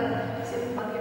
dia sibuk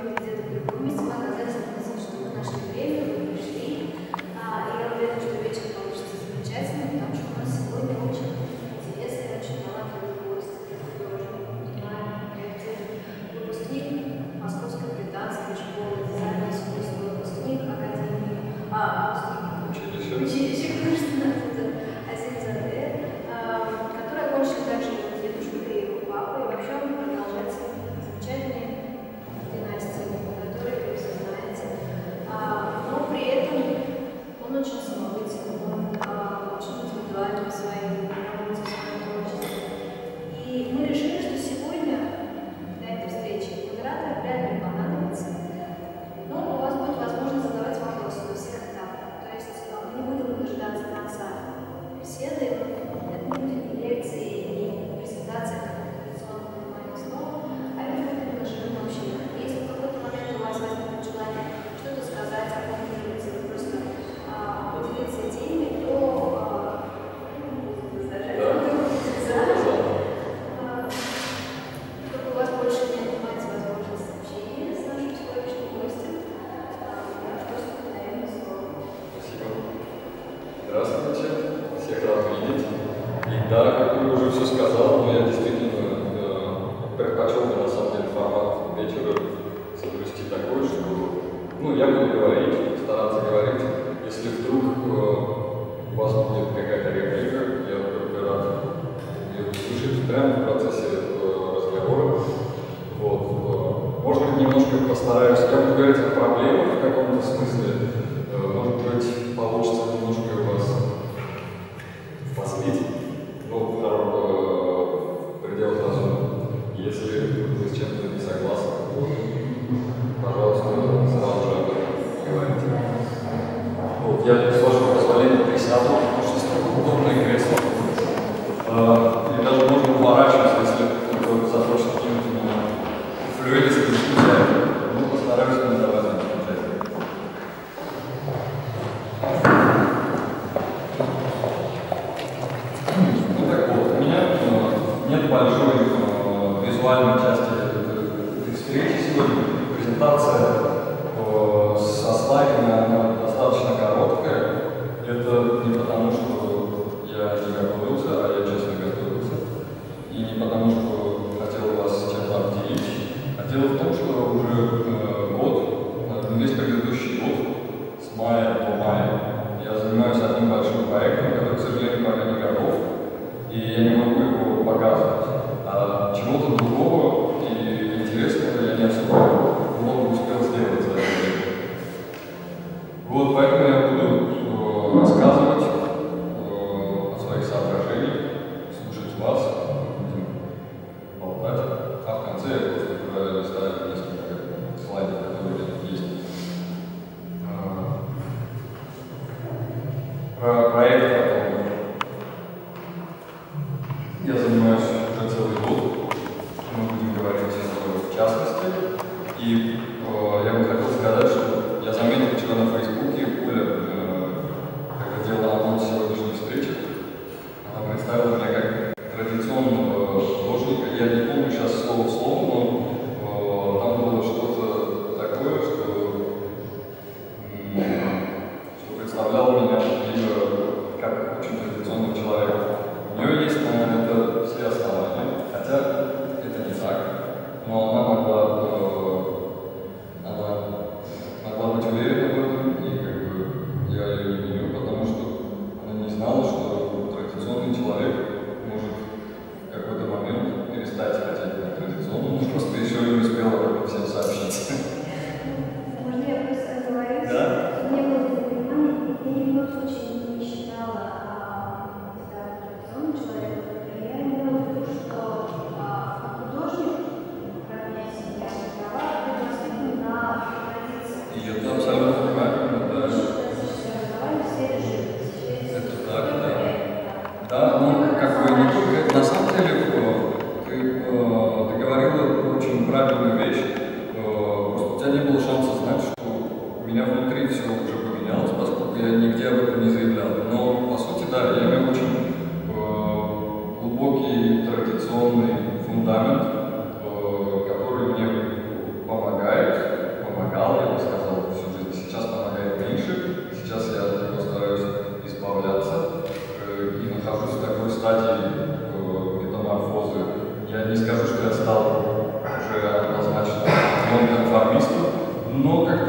но как-то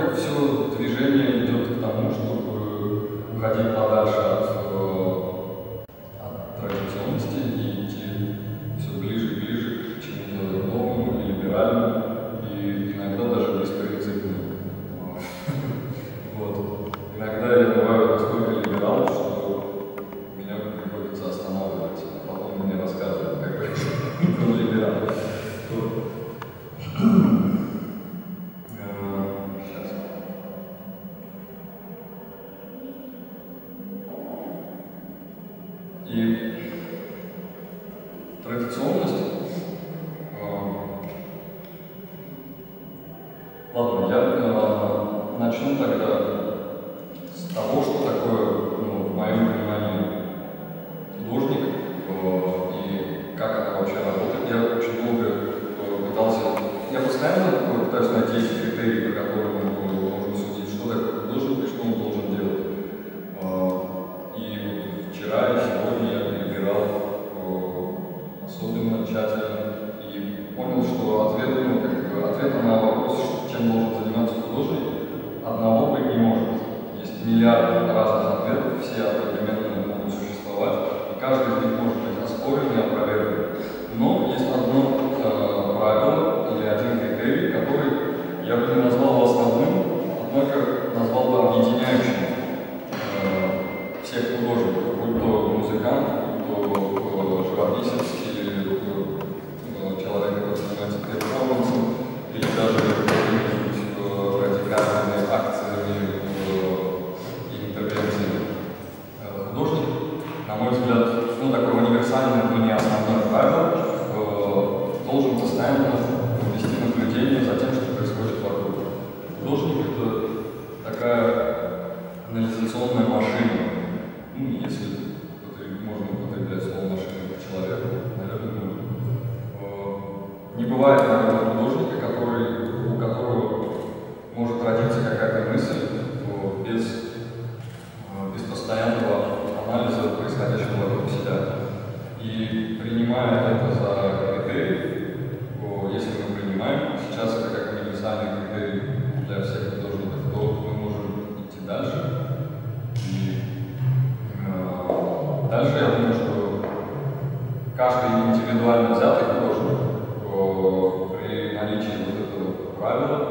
Дальше я думаю, что каждый индивидуально взятый художник э, при наличии вот этого правила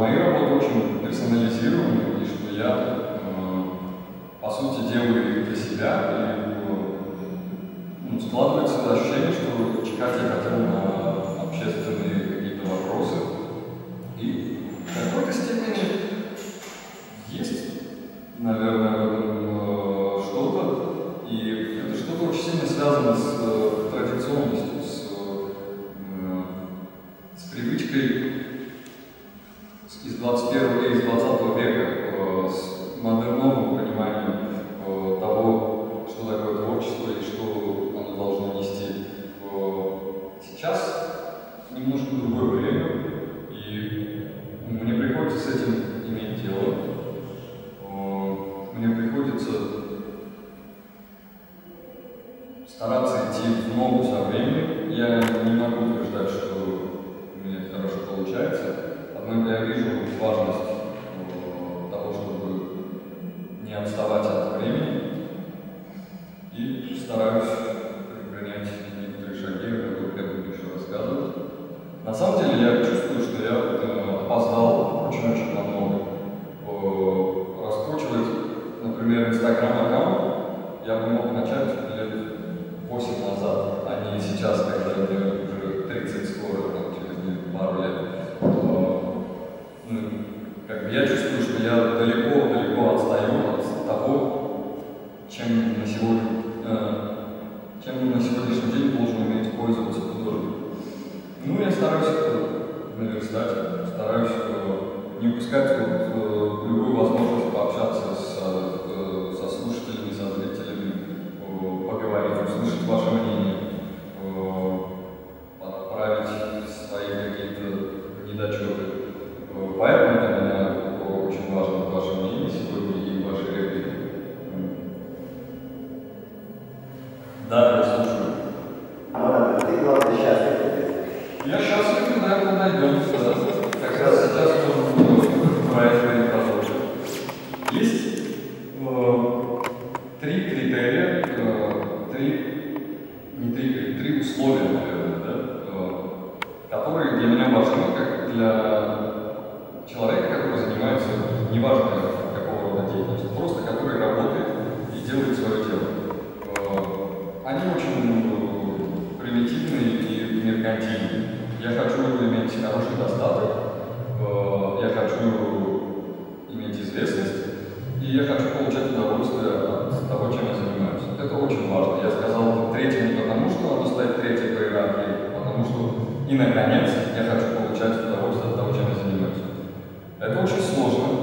мои работы очень персонализированы, и что я, э, по сути, делаю их для себя, и ну, складывается ощущение, что читать я хотел на негативный. Я хочу иметь хороший достаток, э, я хочу иметь известность, и я хочу получать удовольствие от того, чем я занимаюсь. Это очень важно. Я сказал третье не потому, что оно стоит третье по иерархии, а потому что и наконец я хочу получать удовольствие от того, чем я занимаюсь. Это очень сложно,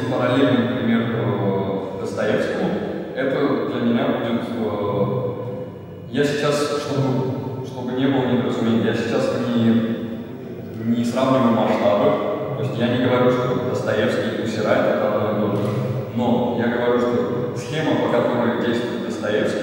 провести параллель, например, э, Достоевскому, это для меня будет... Э, я сейчас, чтобы, чтобы не было недоразумений, я сейчас не, не сравниваю масштабы, то есть я не говорю, что Достоевский и Гусера это одно и то же, но я говорю, что схема, по которой действует Достоевский,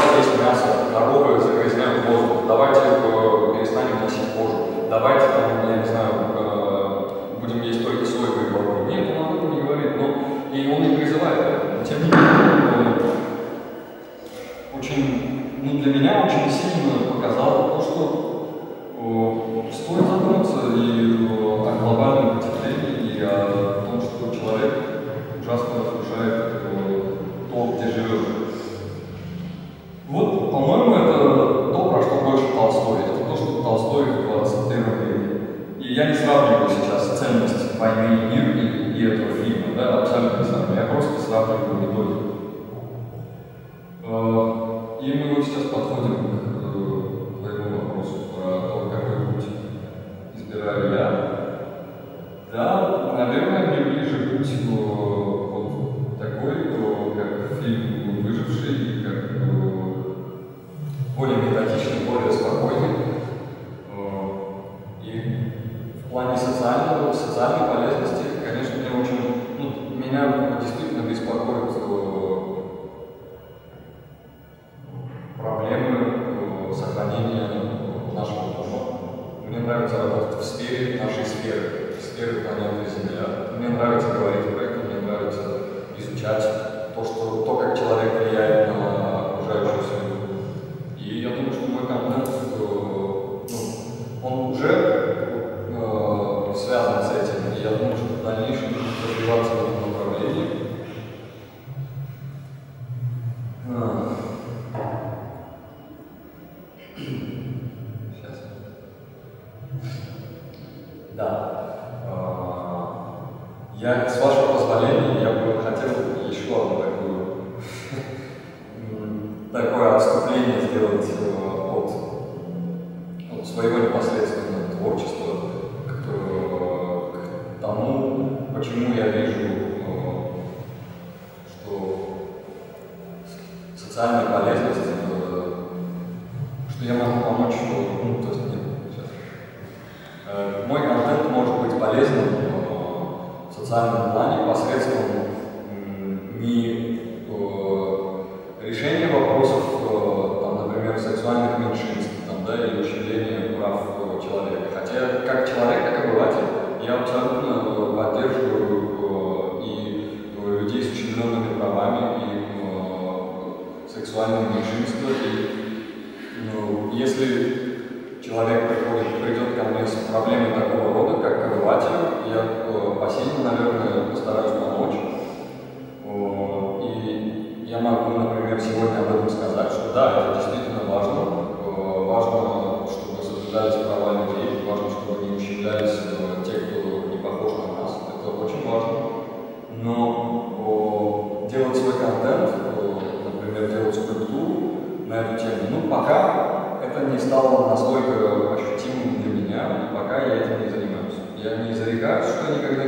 нас есть мясо, дорога загрязняет воздух, давайте э, перестанем носить кожу, давайте, там, я не знаю, э, будем есть только соевые бородки. Нет, он об этом не говорит, но и он не призывает тем не менее, э, очень, ну, для меня очень сильно показал Если человек приходит, придет ко мне с проблемой, de la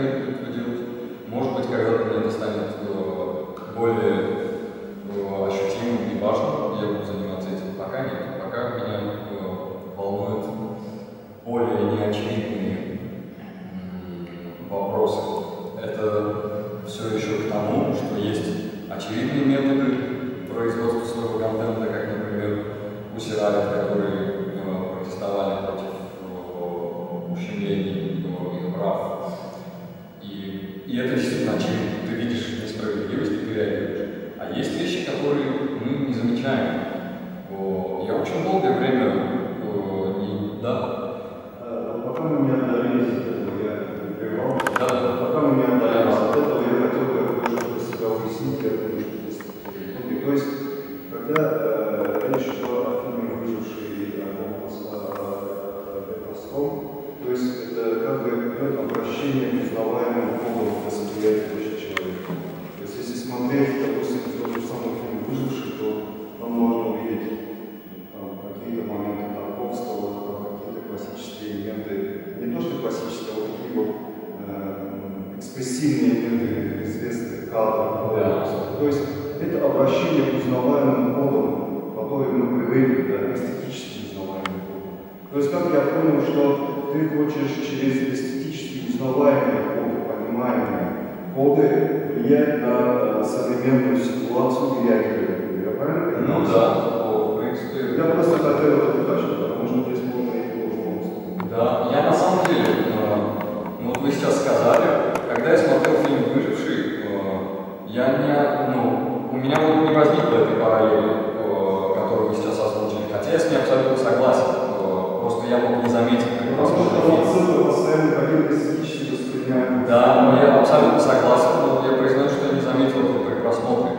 абсолютно согласен, но я признаю, что я не заметил это при просмотре.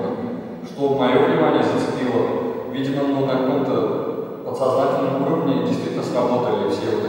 Что мое внимание зацепило, видимо, ну, на каком-то подсознательном уровне действительно сработали все вот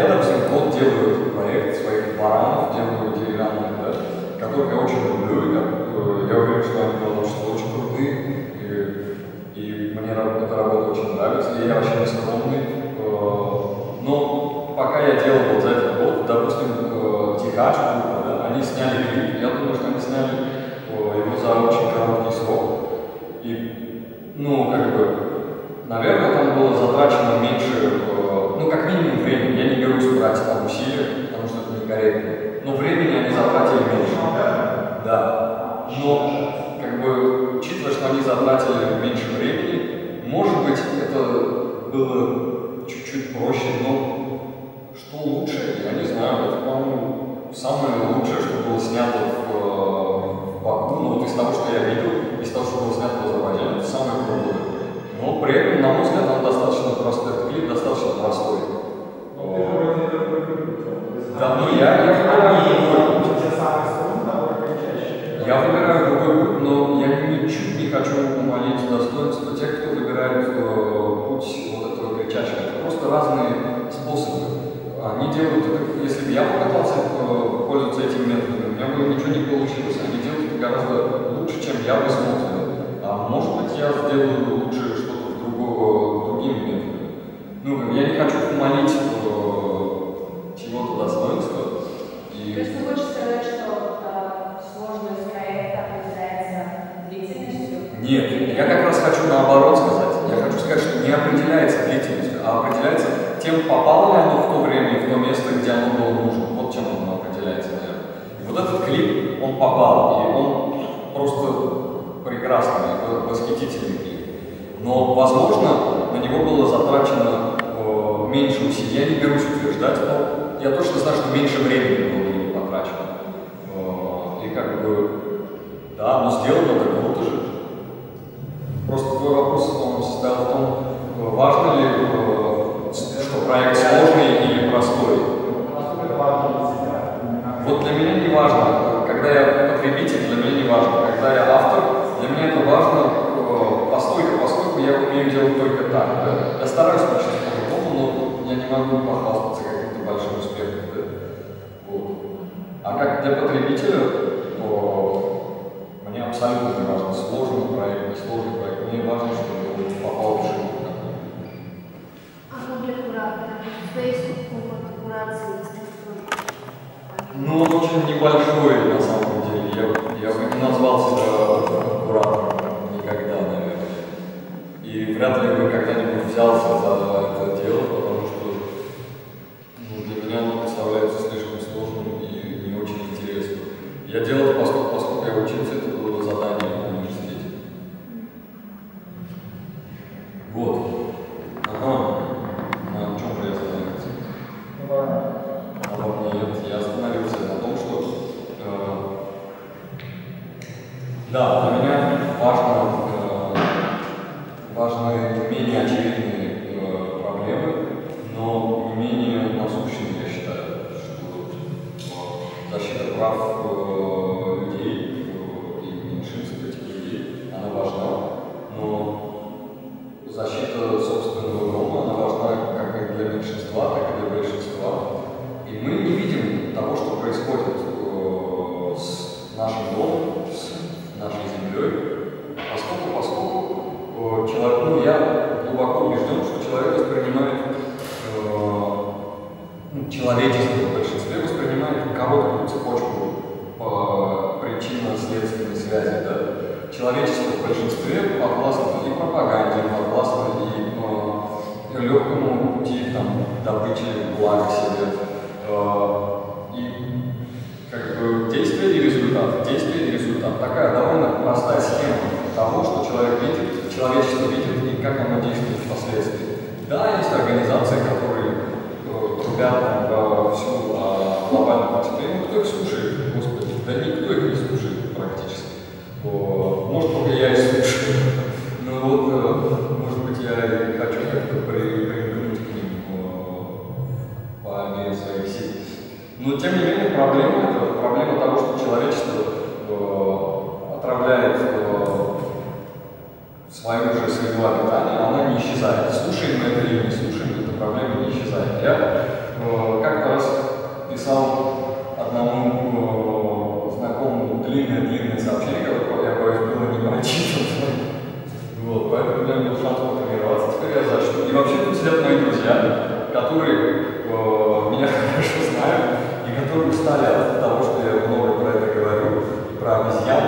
Я, допустим, вот делаю проект своих баранов, делаю деревянные, да, которых я очень люблю, и как, э, я уверен, что они потому что очень крутые, и, и мне эта работа очень нравится, и я вообще не скрываю Потому что я абсолютно и которые устали от того, что я много про это говорю, про обезьян,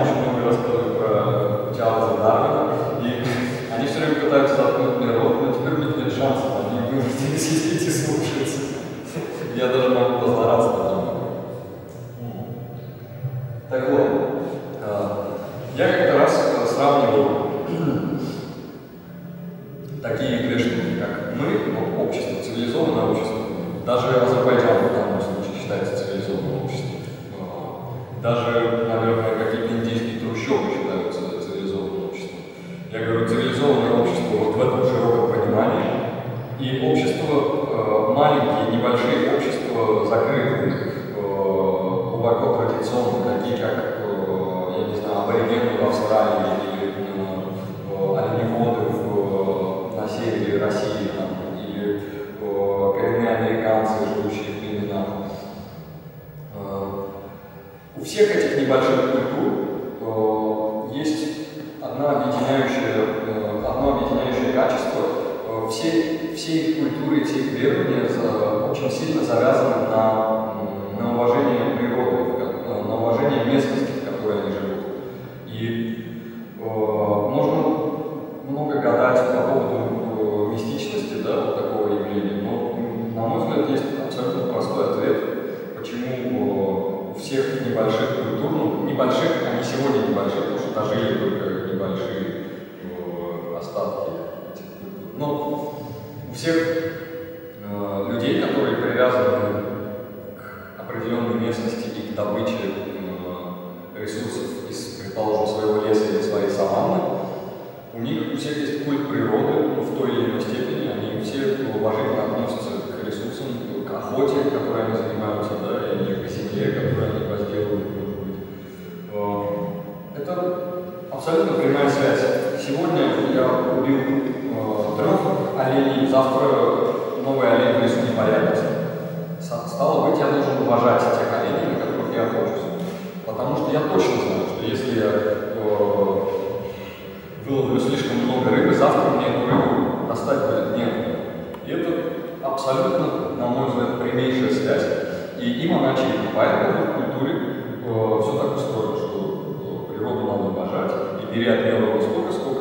от левого сколько, сколько?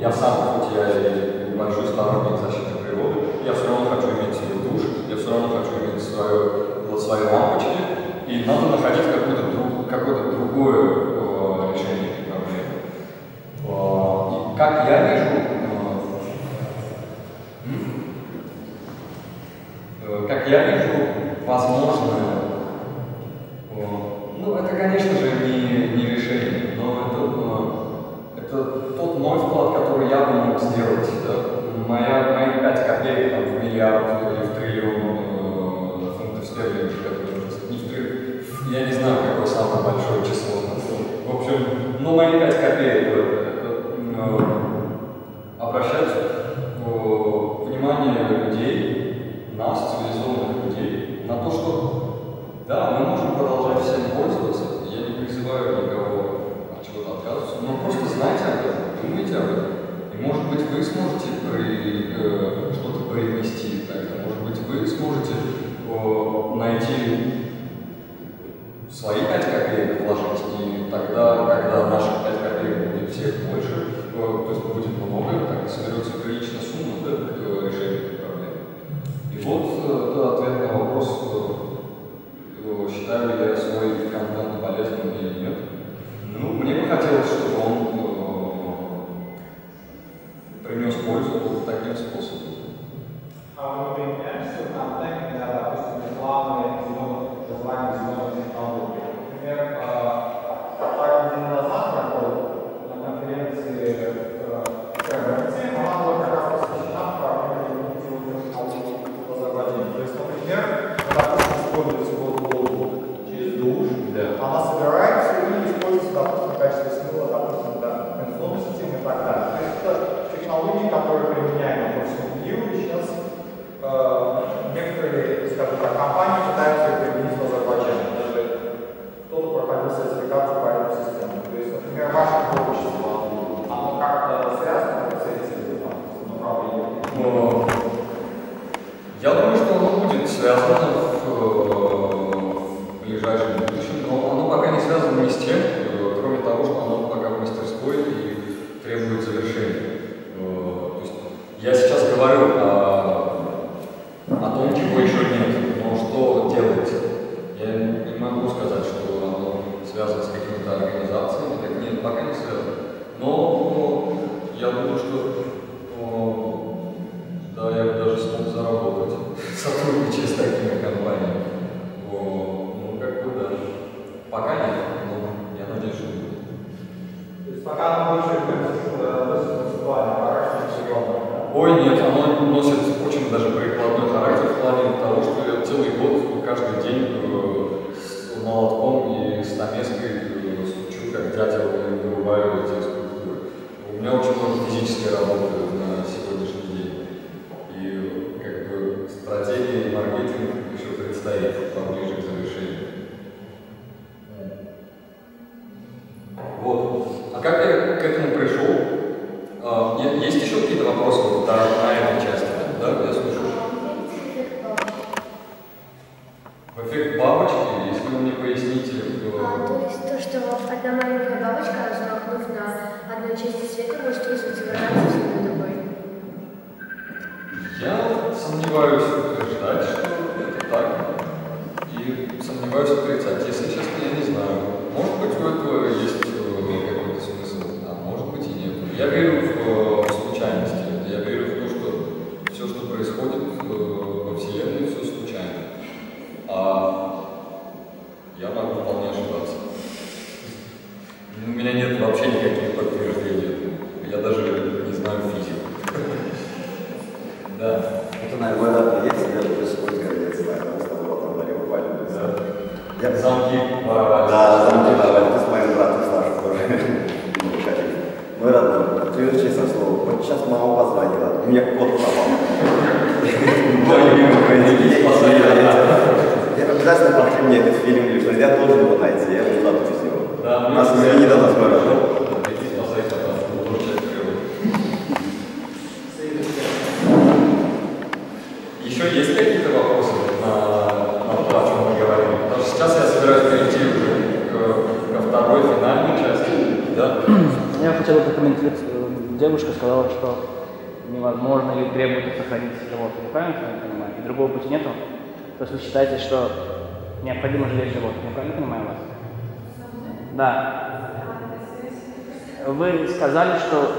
Я сам, хоть я и большой сторонник защиты. могу сказать, что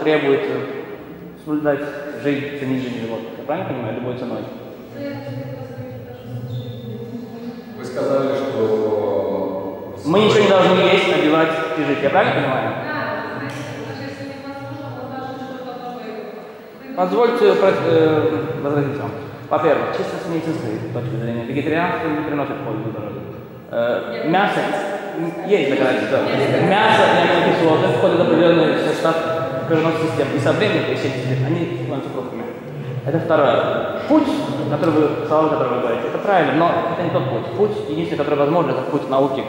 требует э, соблюдать жизнь, ценить жизнь животных. Я правильно понимаю? Любой ценой. Вы сказали, что... Э, Мы ничего не должны есть, одевать и жить. Я правильно понимаю? Позвольте э, возразить вам. Во-первых, чисто с медицинской точки зрения, вегетарианство не приносит пользу здоровью. Мясо есть доказательства. Мясо, мясо, кислоты, входят в определенный состав кровеносных систем. И со временем, то есть эти они становятся хрупкими. Это второе. Путь, который вы, слова, которые вы говорите, это правильно, но это не тот путь. Путь, единственный, который возможен, это путь науки.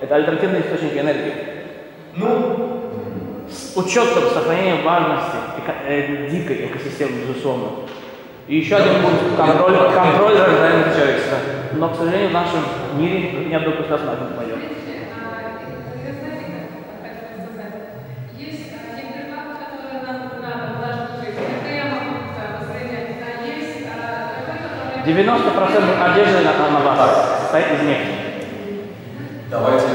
Это альтернативные источники энергии. Ну, с учетом сохранения важности эко э, дикой экосистемы, безусловно. И еще один пункт – контроль, контроль рождаемого человечества. Но, к сожалению, в нашем мире ни одно государство не пойдет. 90% одежды на Алмабад состоит из нефти. Давайте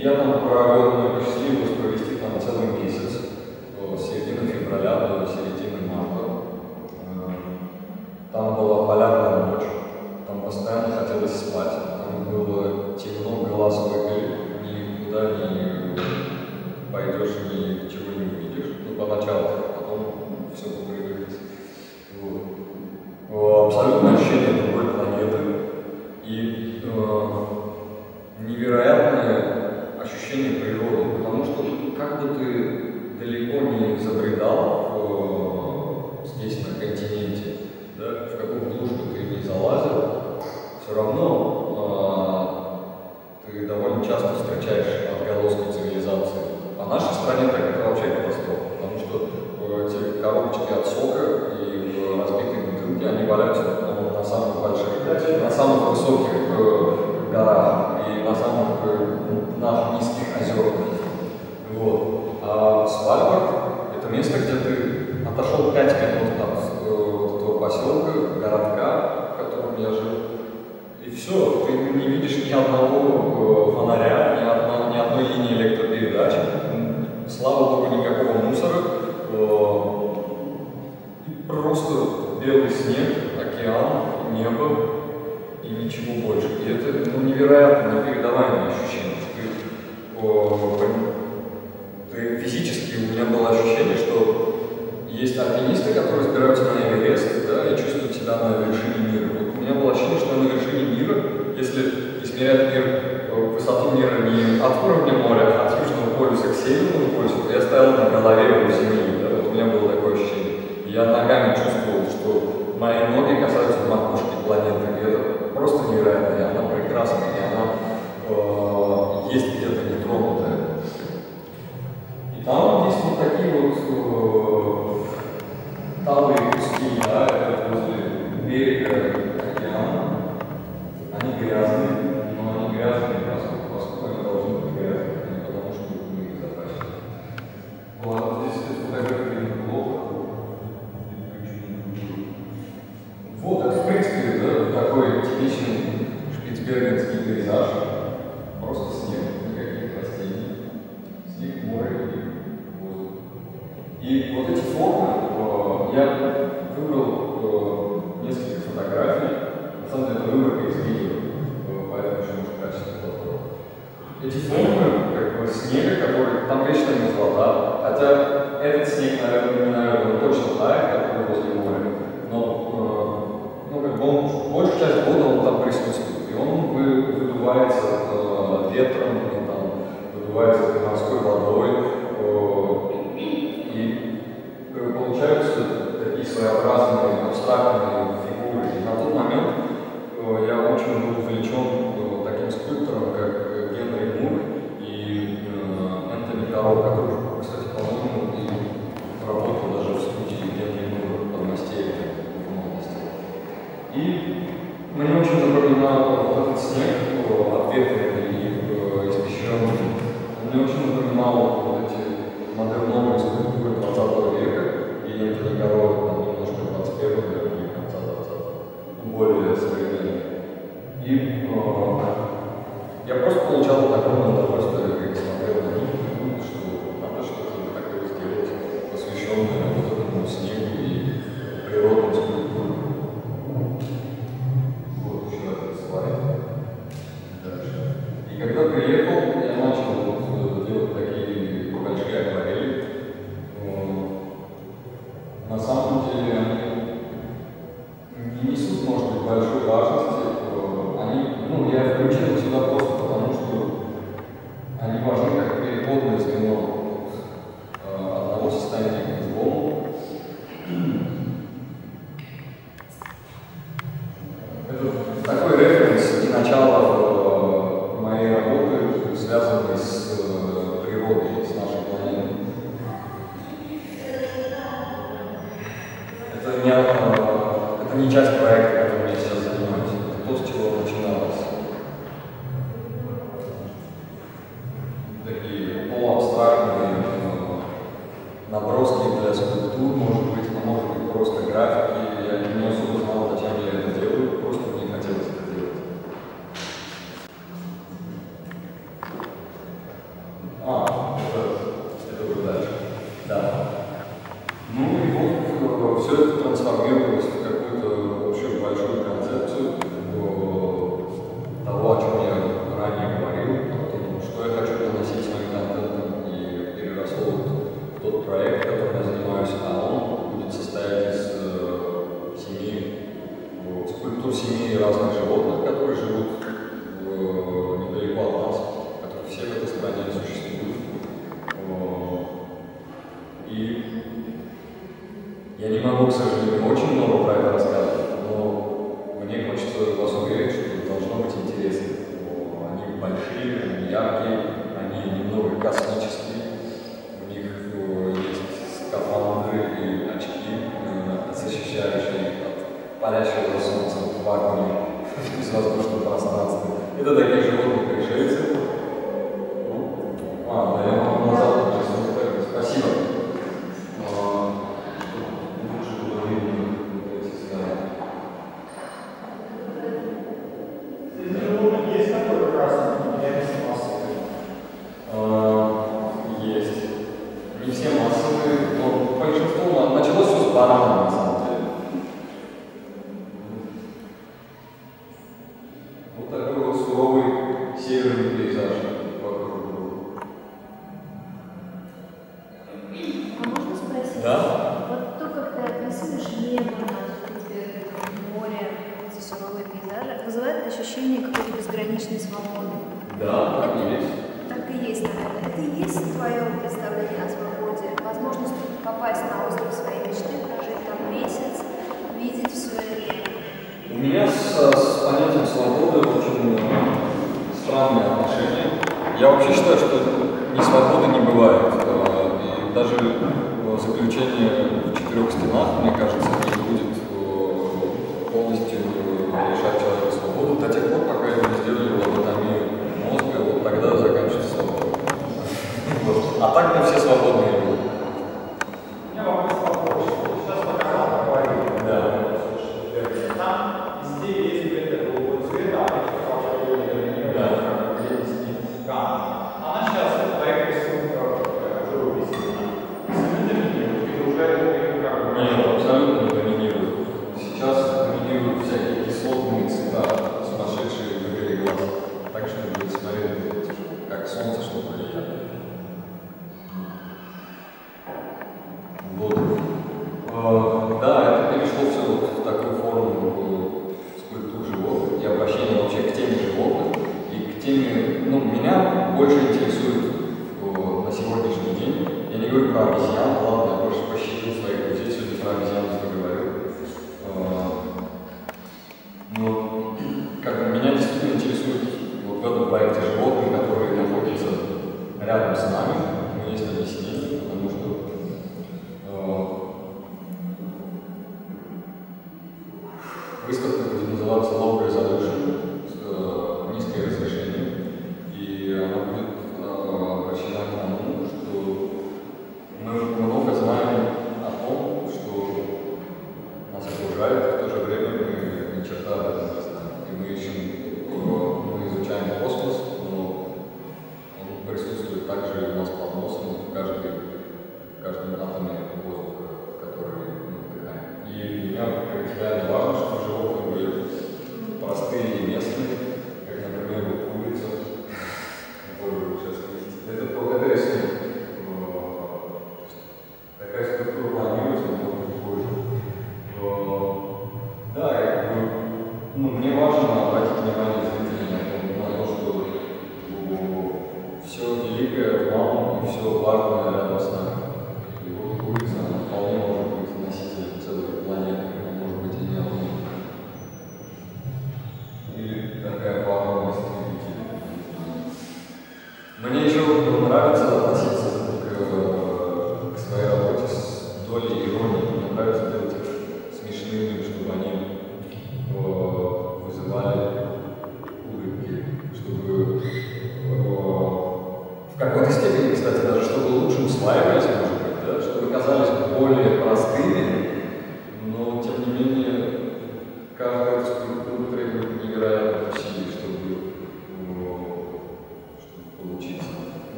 я там провел, посчастливилось провести там целый месяц, Я выбрал э, несколько фотографий, на самом деле это выборка из видео, поэтому еще может качество плохого. Эти формы как бы снега,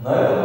На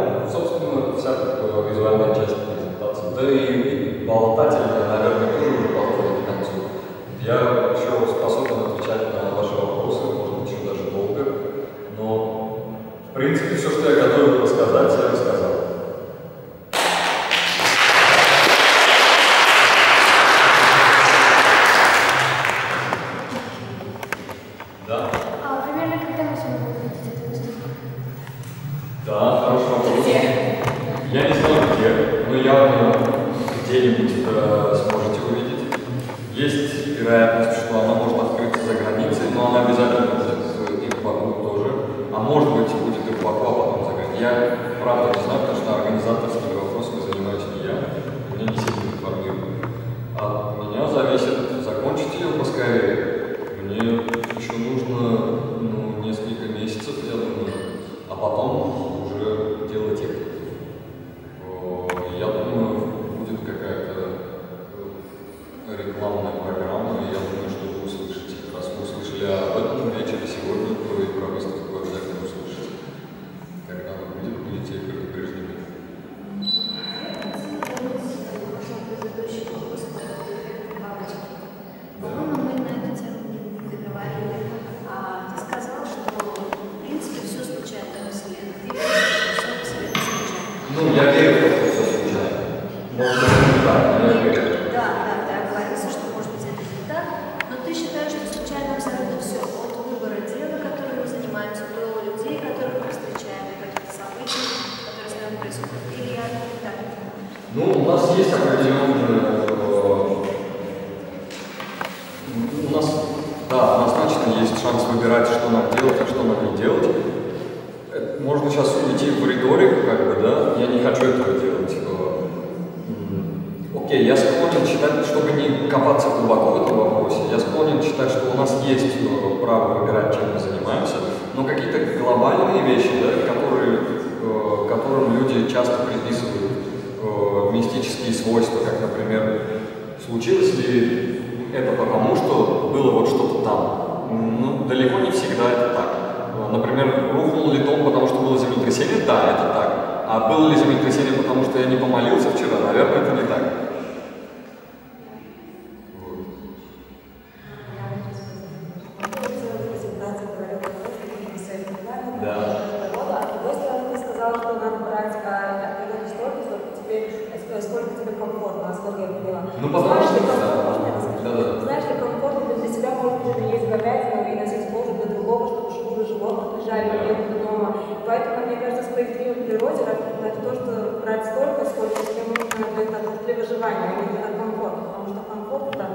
столько, сколько тебе нужно того, для выживания, а не для потому что комфорт это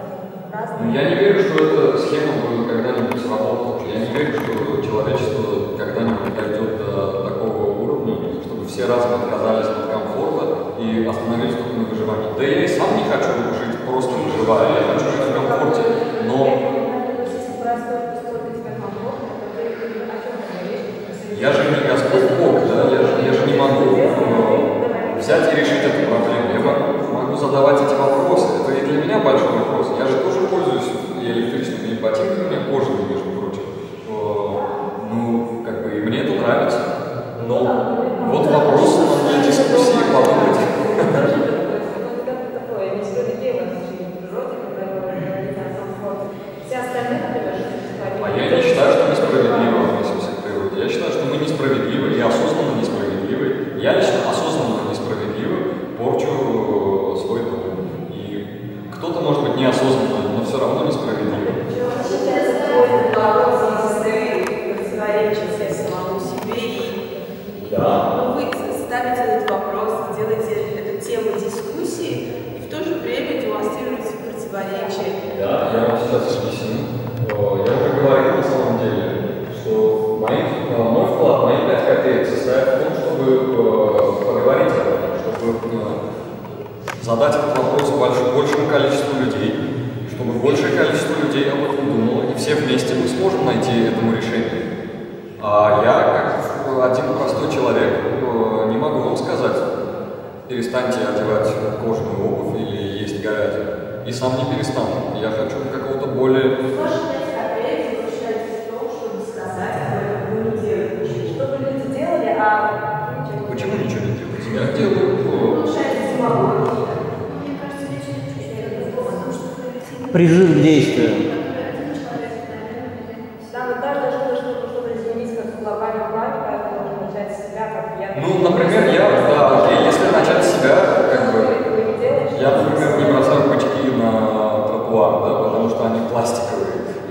разный. Ну, Я не верю, что эта схема бы когда-нибудь сработала. Я не верю, что человечество когда-нибудь дойдет до такого уровня, чтобы все разом отказались от комфорта и остановились только на выживании. Да я и сам не хочу жить просто выживая,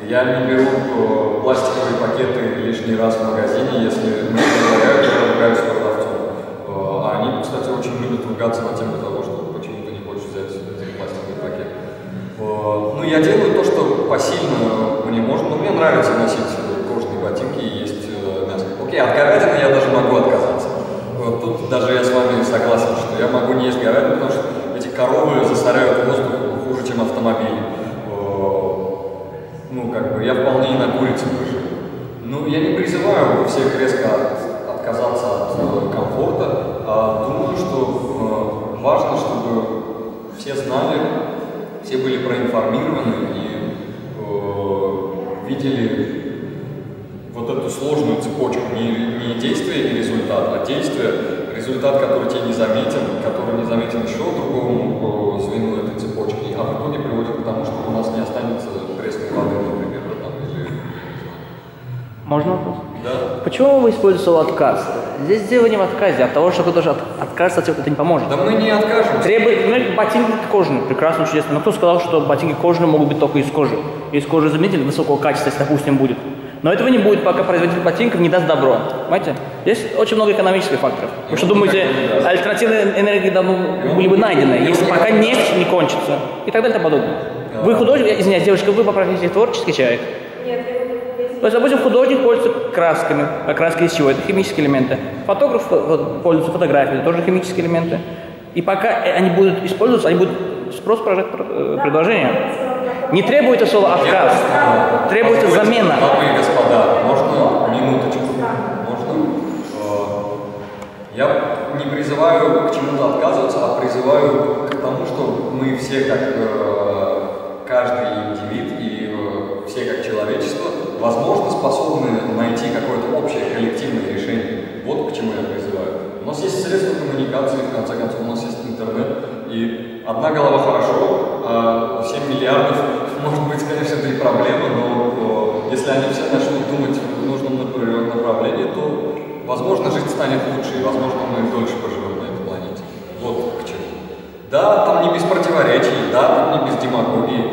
Я не беру э, пластиковые пакеты лишний раз в магазине, если мне предлагают, я ругаюсь с продавцом. Э, А они, кстати, очень любят ругаться на тему того, что почему ты не хочешь взять этот пластиковый пакет. Э, Ну, я делаю то, что посильно мне можно, но мне нравится носить кожаные ботинки и есть э, мясо. Окей, от говядины я даже могу отказаться. Вот тут даже я с вами согласен, что я могу не есть говядину, потому что эти коровы засоряют воздух хуже, чем автомобили. Э, Ну, как бы, я вполне и на курице выживу. Ну, я не призываю всех резко от- отказаться от э, комфорта, а думаю, что э, важно, чтобы все знали, все были проинформированы и э, видели вот эту сложную цепочку, не, не действие и результат, а действие, результат, который тебе не заметен, который не заметен еще другому э, звену этой цепочки, а в итоге приводит к тому, что у нас не останется пресной воды, например, да, там, или... Можно вопрос? Да. Почему вы используете слово отказ? Здесь дело не в отказе, а от того, что кто-то от, откажется от чего-то, это не поможет. Да мы не откажемся. Требует, ну, ботинки кожаные, прекрасно, чудесно. Но кто сказал, что ботинки кожаные могут быть только из кожи? Из кожи заменитель высокого качества, если, допустим, будет. Но этого не будет, пока производитель ботинков не даст добро. Понимаете? Здесь очень много экономических факторов. Вы что думаете, альтернативные энергии давно были бы найдены, если пока нефть не кончится и так далее и тому подобное. Вы художник, извиняюсь, девочка, вы по профессии творческий человек. Нет, То есть, допустим, художник пользуется красками. А краски из чего? Это химические элементы. Фотограф пользуется фотографией, тоже химические элементы. И пока э, они будут использоваться, они будут спрос поражать э, предложение. Не требуется слово отказ, требуется Позвольте, замена. Дамы и господа, можно минуточку? Можно? Э, Я не призываю к чему-то отказываться, а призываю к тому, что мы все как каждый индивид и все как человечество возможно, способны найти какое-то общее коллективное решение. Вот к чему я призываю. У нас есть средства коммуникации, в конце концов, у нас есть интернет, и одна голова хорошо, а 7 миллиардов, может быть, конечно, это и проблема, но э, если они все начнут думать в нужном направлении, то, возможно, жизнь станет лучше, и, возможно, мы дольше поживем на этой планете. Вот к чему. Да, там не без противоречий, да, там не без демагогии,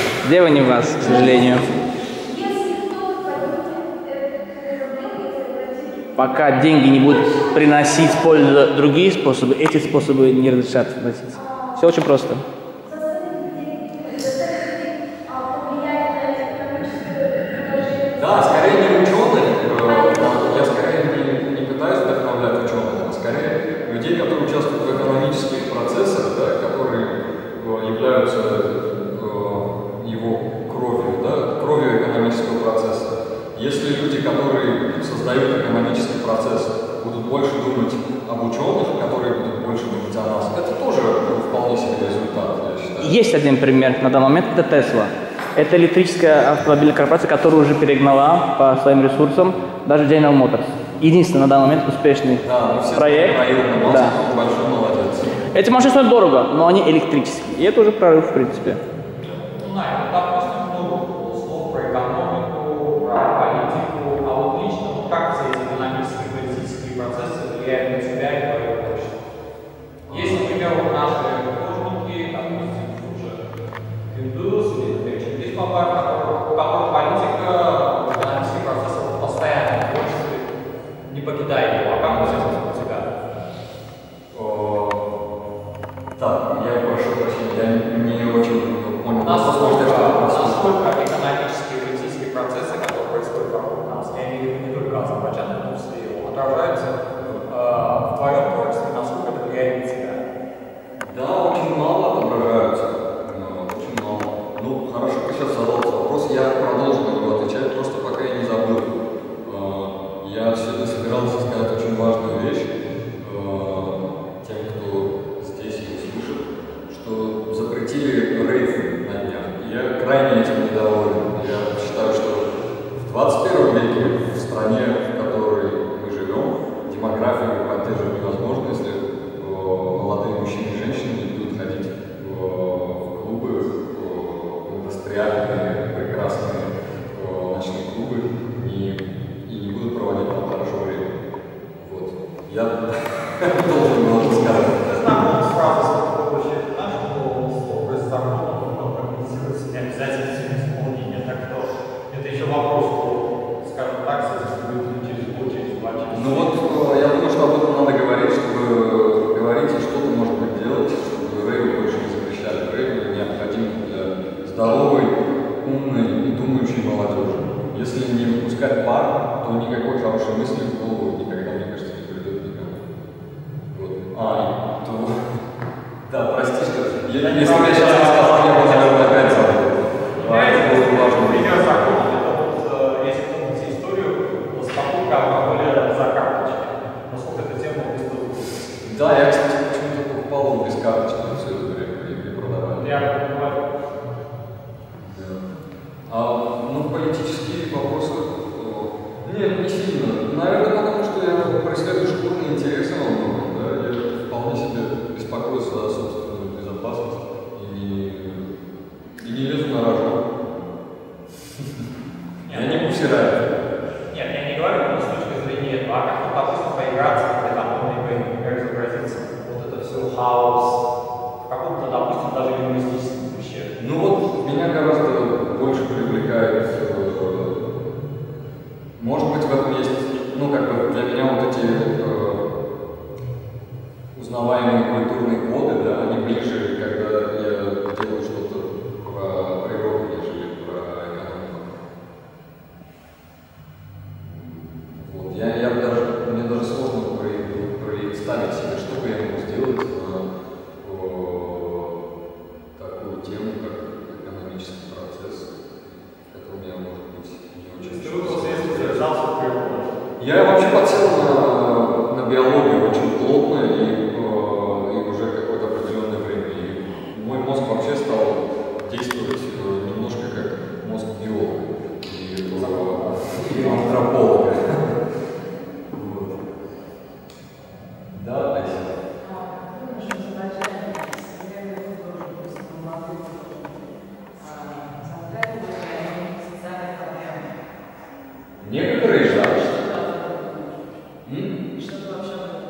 Дева не в вас, к сожалению. Пока деньги не будут приносить пользу другие способы, эти способы не разрешат вносить. Все очень просто. на данный момент, это Tesla, Это электрическая автомобильная корпорация, которая уже перегнала по своим ресурсам даже General Motors. Единственный на данный момент успешный да, все Проект, да. большой молодец. Эти машины стоят дорого, но они электрические. И это уже прорыв, в принципе.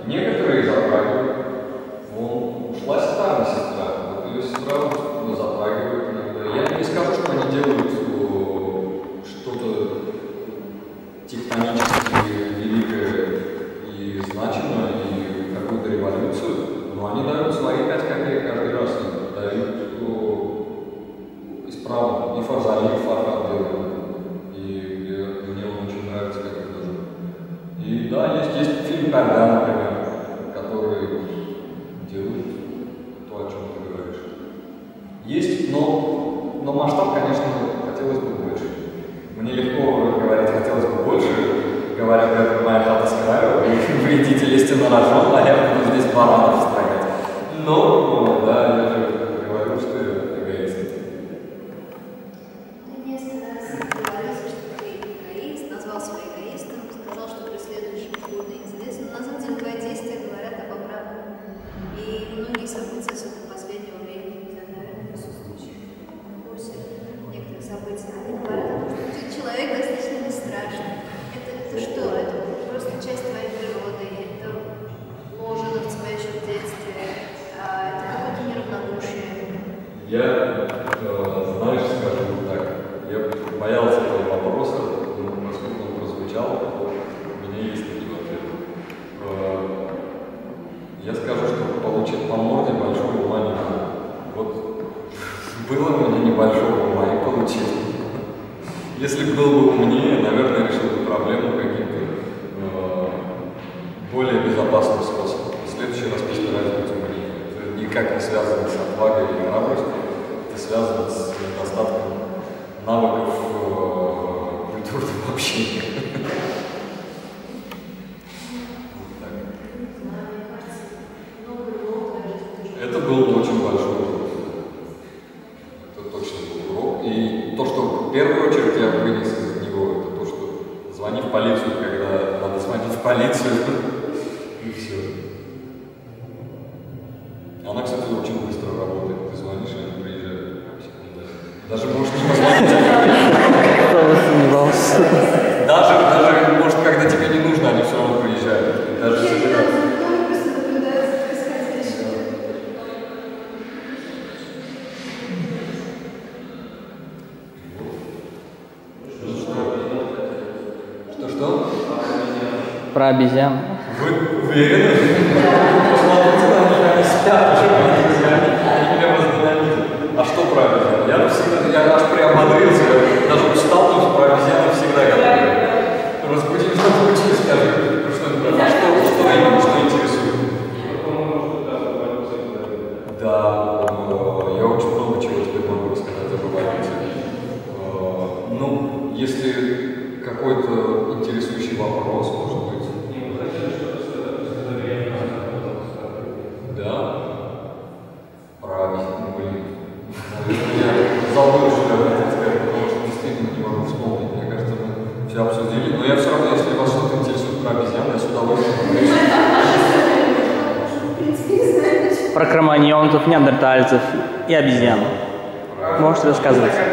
Некоторые Про обезьян. Вы уверены? А что про обезьян? Я всегда, я аж приободрился, даже устал, потому что про обезьяны всегда говорю. Разбудили, что скажи, а что что, что, что, неандертальцев и обезьян. Можете рассказывать.